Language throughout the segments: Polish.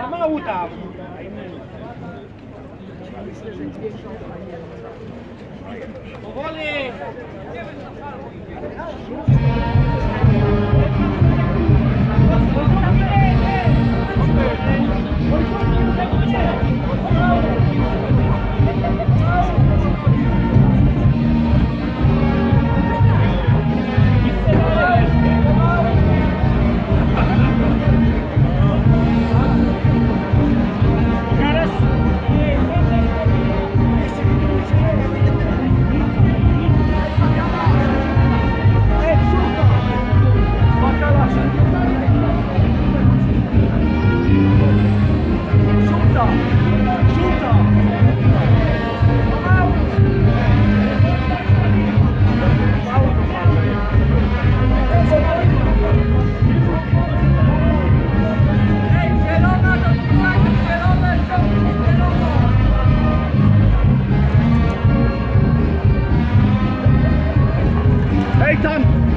Pomału tam. Powoli. Ej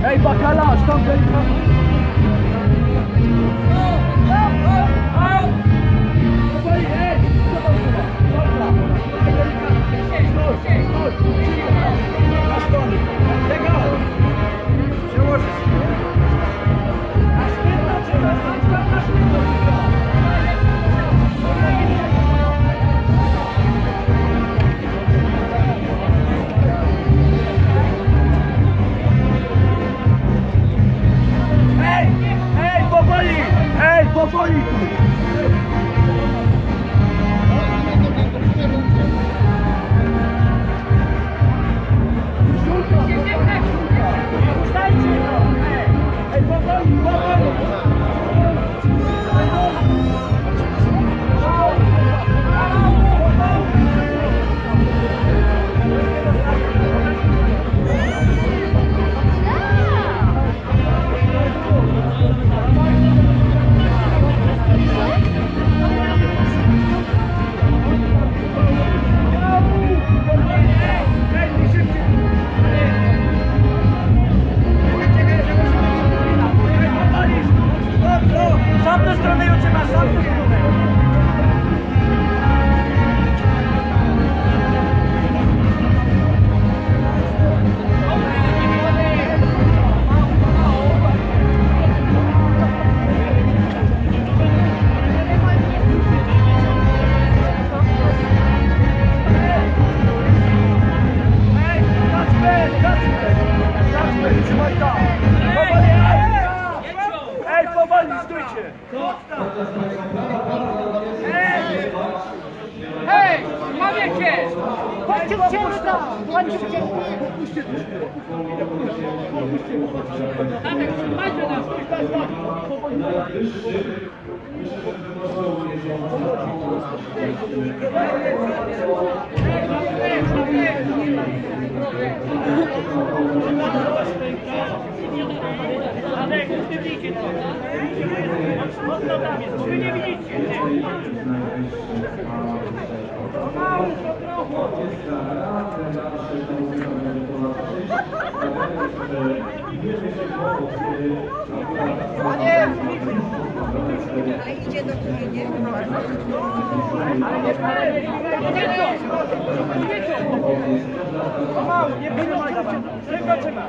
Ej bakalarz, tam delikatnie! passar o tempo, velho. Chodźcie ciężko! Chodźcie ciężko! Tatek, trzymajcie nas! Tatek, ty widzicie to. Mocno tam jest, wy nie widzicie. Pomału, po trochu. Idzie do kuchni. Pomału, nie trzymaj trzymaj.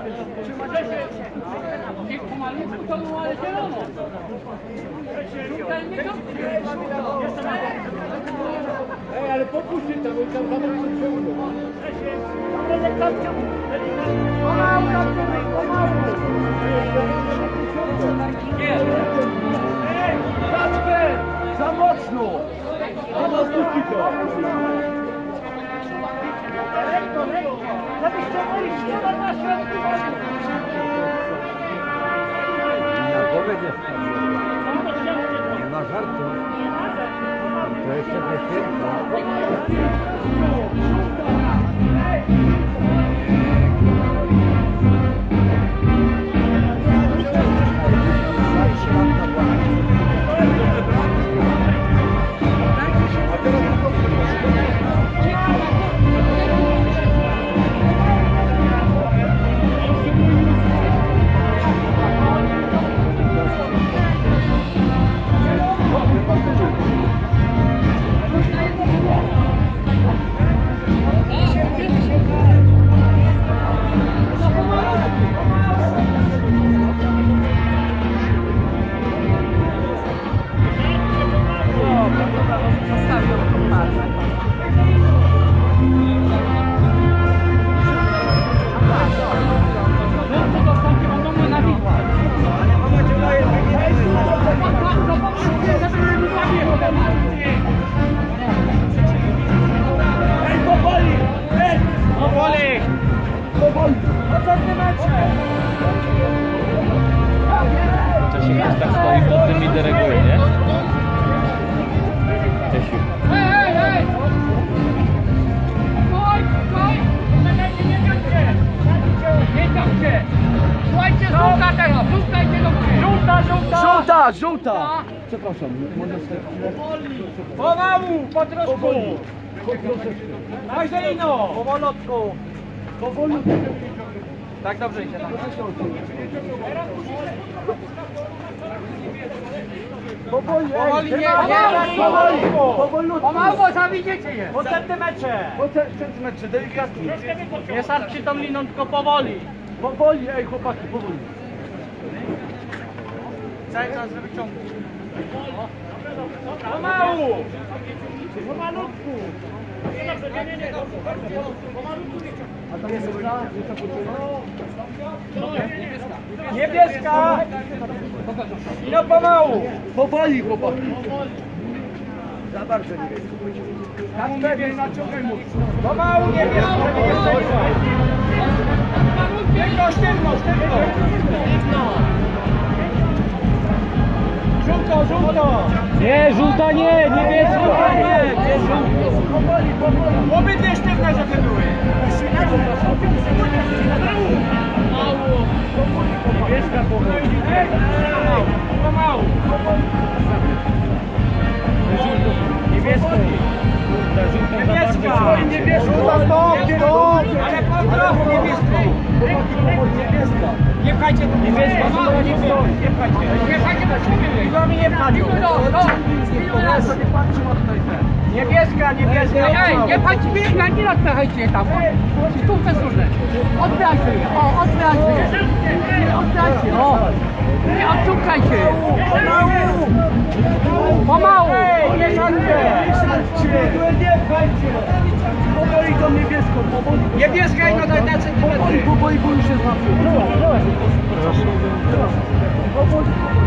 Niech pomalutku to było, ale zielono. Tutaj nie Ej, ale popuśćcie tam, bo tam zamek się ciągną. Pomału, tam tyłek, pomału. Ej, Kacper! Za mocno! Dobra, stójcie to! Lekko, lekko. Żebyście byli szkoda na środku. Nie. Żółta. Przepraszam, można sobie... Pomału, po troszku. Na zielino. Powolutku. Powolutku. Tak dobrze idzie. tak. Powoli, Powoli, nie, nie, powoli, powoli. Pomału, zawidziecie je. Po centymetrze. Po ce- centymetrze, delikatnie. Nie szarpcie tą liną, tylko powoli. Powoli, ej chłopaki, powoli. Cały czas, żeby ciągnąć. Pomału. Pomalutku. A tam jest żółta? Żółta potrzeba? Niebieska. I no pomału. Powoli chłopaki. Za bardzo nie wiem. Kacper, naciągaj mu. Pomału niebieska, żeby nie. Sztywno, sztywno, sztywno. Żółto, żółto. Nie, żółta nie, Żółta nie, nie żółto. Powoli, powoli. Obydwie sztywne, żeby były. Niebieska powoli. Pomału. Niebieska. Niebieska. Niebieska. Stop, stop. Ale po. Chłopaki, powoli, niebieska. Nie pchajcie do Pomału, nie pchajcie. Nie pchajcie. Nie pchajcie do siebie. Nie pchanią. Niebieska, nie na te. Niebieska, niebieska. Ej, nie patrzcie, nie, nie odpychajcie tam. Tu przesunę. Odpychajcie, o, odpychajcie. Odpychajcie, o. Nie odciągajcie. Pomału. Ej, nie szarpcie. Nie pchajcie. Powoli tą niebieską, powoli. Niebieska i na Powoli, centymetry. powoli, bo już jest na Proszę. Powoli.